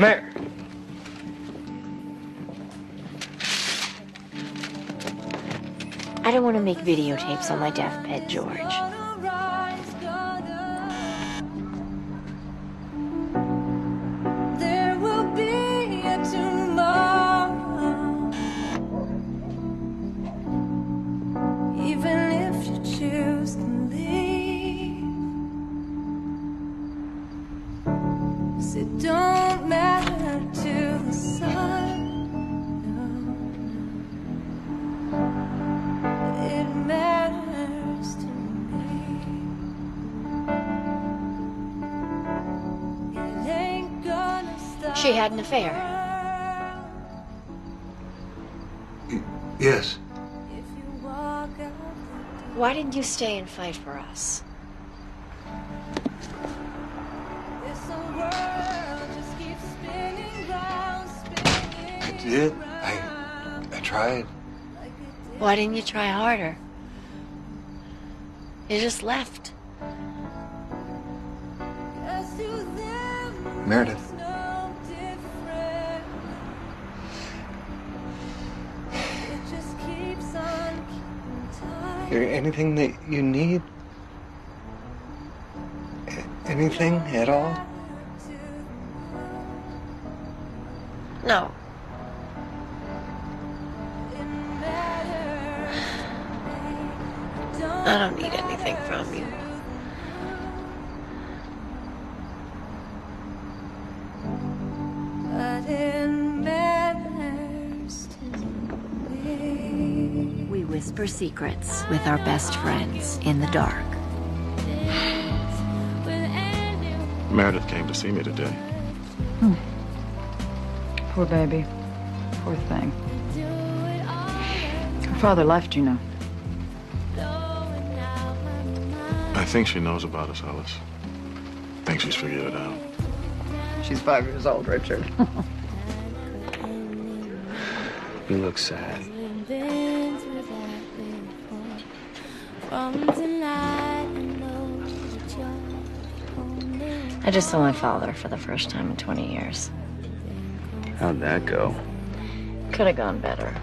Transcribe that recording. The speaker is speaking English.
Mayor. I don't want to make videotapes on my deathbed, George. There will She had an affair. Yes. If you walk out the Why didn't you stay and fight for us? This whole world just keeps spinning round, spinning I did. I I tried. like it did. Why didn't you try harder? You just left. Meredith. Anything that you need? Anything at all? No. I don't need anything from you. Whisper secrets with our best friends in the dark. Meredith came to see me today. Hmm. Poor baby. Poor thing. Her father left, you know. I think she knows about us, Ellis. think she's figured it out. She's five years old, Richard. You look sad. I just saw my father for the first time in 20 years. How'd that go? Could have gone better.